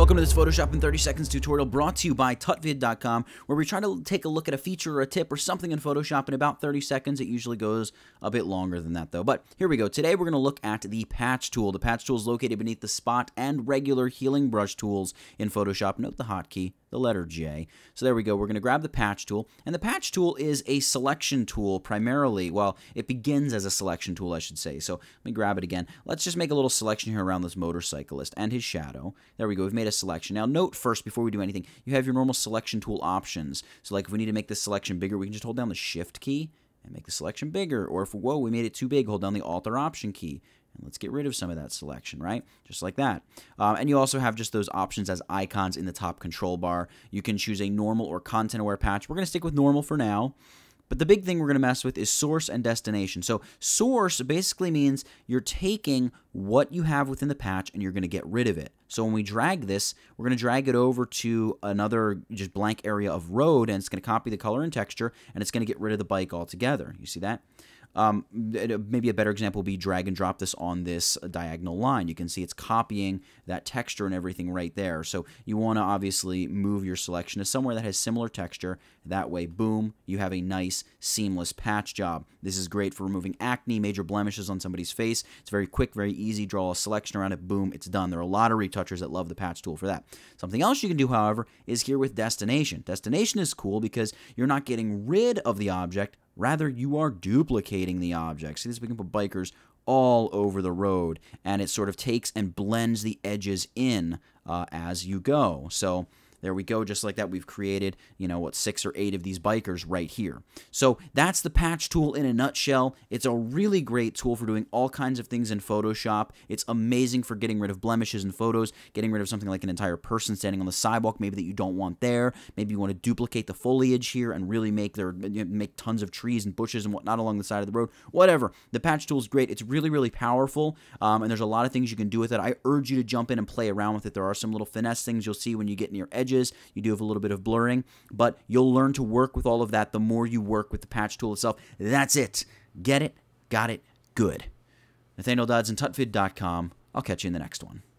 Welcome to this Photoshop in 30 seconds tutorial brought to you by tutvid.com where we try to take a look at a feature or a tip or something in Photoshop in about 30 seconds. It usually goes a bit longer than that though. But here we go. Today we're going to look at the patch tool. The patch tool is located beneath the spot and regular healing brush tools in Photoshop. Note the hotkey the letter J. So there we go. We're going to grab the patch tool. And the patch tool is a selection tool primarily. Well, it begins as a selection tool, I should say. So let me grab it again. Let's just make a little selection here around this motorcyclist and his shadow. There we go. We've made a selection. Now note first, before we do anything, you have your normal selection tool options. So like if we need to make this selection bigger, we can just hold down the Shift key and make the selection bigger. Or if, whoa, we made it too big, hold down the Alt or Option key. Let's get rid of some of that selection, right? Just like that. Um, and you also have just those options as icons in the top control bar. You can choose a normal or content-aware patch. We're going to stick with normal for now. But the big thing we're going to mess with is source and destination. So source basically means you're taking what you have within the patch and you're going to get rid of it. So when we drag this, we're going to drag it over to another just blank area of road and it's going to copy the color and texture and it's going to get rid of the bike altogether. You see that? Um, maybe a better example would be drag and drop this on this diagonal line. You can see it's copying that texture and everything right there. So you want to obviously move your selection to somewhere that has similar texture. That way, boom, you have a nice seamless patch job. This is great for removing acne, major blemishes on somebody's face. It's very quick, very easy. Draw a selection around it, boom, it's done. There are a lot of retouchers that love the patch tool for that. Something else you can do, however, is here with destination. Destination is cool because you're not getting rid of the object, Rather, you are duplicating the object. See this? We can put bikers all over the road, and it sort of takes and blends the edges in uh, as you go. So there we go, just like that. We've created, you know, what, six or eight of these bikers right here. So that's the patch tool in a nutshell. It's a really great tool for doing all kinds of things in Photoshop. It's amazing for getting rid of blemishes in photos, getting rid of something like an entire person standing on the sidewalk, maybe that you don't want there. Maybe you want to duplicate the foliage here and really make their make tons of trees and bushes and whatnot along the side of the road. Whatever. The patch tool is great. It's really, really powerful, um, and there's a lot of things you can do with it. I urge you to jump in and play around with it. There are some little finesse things you'll see when you get near edges You do have a little bit of blurring, but you'll learn to work with all of that the more you work with the patch tool itself. That's it. Get it, got it, good. Nathaniel Dodds and tutvid.com. I'll catch you in the next one.